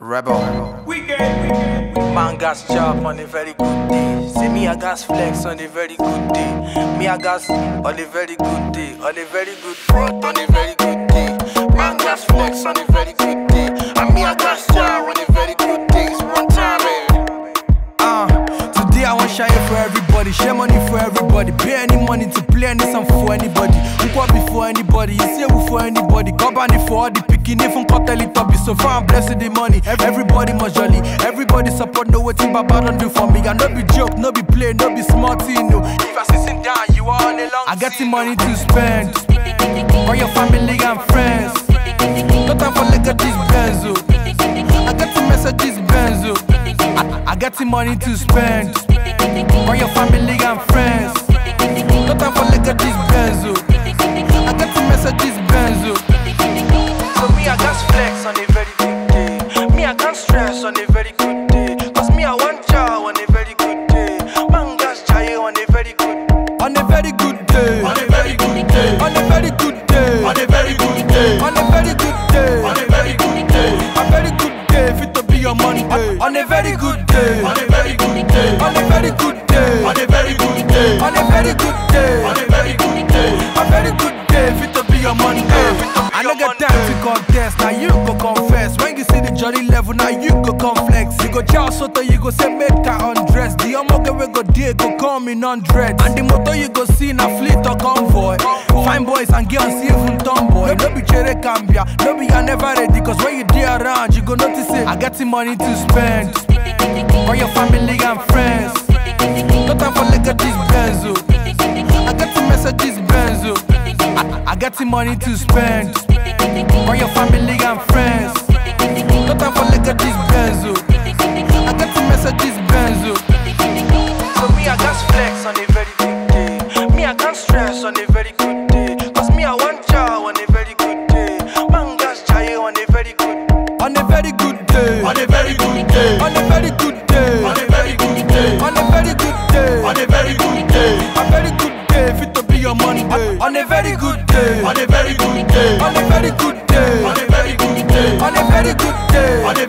Rebel. Weekend, Man gas job on a very good day. Say me I gas flex on a very good day. Me I gas on a very good day. On a very good day. On a very share for everybody, share money for everybody, pay any money to play any song for anybody. Nkwa before anybody, you say who for anybody, company for all the picking if I'm uncle tell it up, so far I'm blessed the money. Everybody must jolly, everybody support, know what Baba don't do for me. I no be joke, no be play, no be smart, you know. If I sitting down, you are on a long I got the money to spend for your family and friends. No time for this benzo. I got the Mercedes benzo. I, I got the money to spend for your family and friends. No time for like this benzo. I got the Mercedes benzo. So me I got flex on a very big day. Me I got stress on a very good day. Cause me I want chow on a very good day. Man gas chai on a very good on a very good day. on a very good day, On a very good day. on a very good day, On a very good day. on a very good day, A very good day, fit to be your Monday. On a very good day, On a very good day. on a very good day. A very good day, fit to be your Monday. I no get time to contest, now you go confess. When you see the jolly level, now you go complex. You go chow soto, you go say make her undress. The omoge we go there, go come in hundred. And the motor you go see na fleet or convoy. Fine boys and girls, even tomboy. No be chere cambia, no be I never ready. Cause when you there around, you go notice it. I got the money to spend for your family and friends. Like this benzo. Oh. I got the Mercedes benzo. Oh. I, I got the money to spend for your family and friends. No time for day. On a very good day. On a very good day. On a very good day. On a very good day. On a very good day.